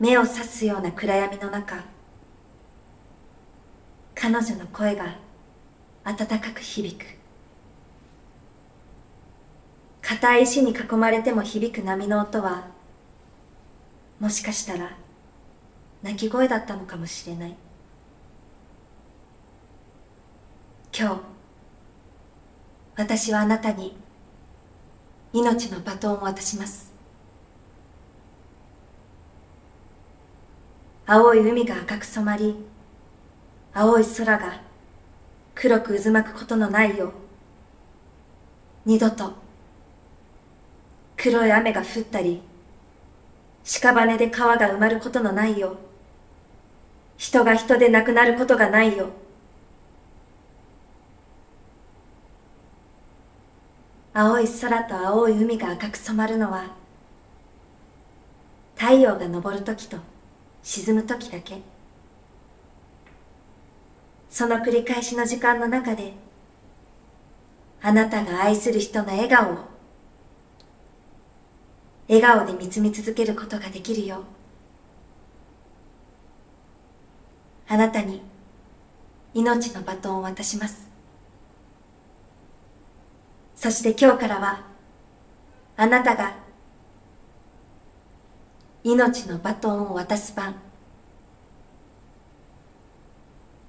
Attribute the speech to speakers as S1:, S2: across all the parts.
S1: 目を刺すような暗闇の中彼女の声が温かく響く。硬い石に囲まれても響く波の音はもしかしたら泣き声だったのかもしれない。今日私はあなたに命のバトンを渡します。青い海が赤く染まり青い空が黒く渦巻くことのないよう二度と黒い雨が降ったり屍で川が埋まることのないよう人が人で亡くなることがないよう青い空と青い海が赤く染まるのは太陽が昇る時と沈む時だけ。その繰り返しの時間の中であなたが愛する人の笑顔を笑顔で見つめ続けることができるようあなたに命のバトンを渡します。そして今日からはあなたが命のバトンを渡す番。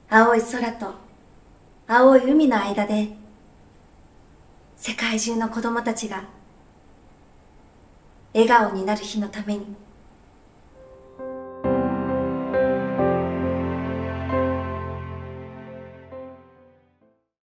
S1: 青い空と青い海の間で世界中の子供たちが笑顔になる日のために。